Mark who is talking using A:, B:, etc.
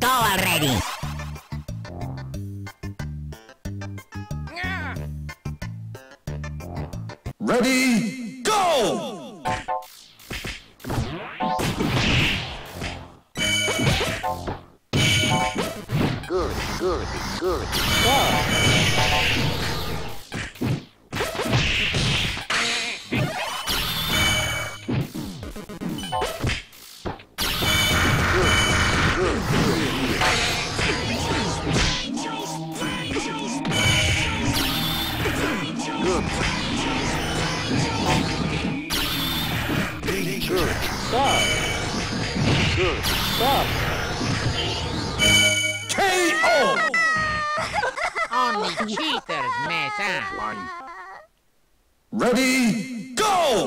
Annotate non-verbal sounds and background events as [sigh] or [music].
A: go already! Ready, go!
B: Good, good, good, go!
C: Stop.
B: good.
C: Stop.
A: KO! [laughs]
D: On Only cheaters mess up.
A: Ready, go!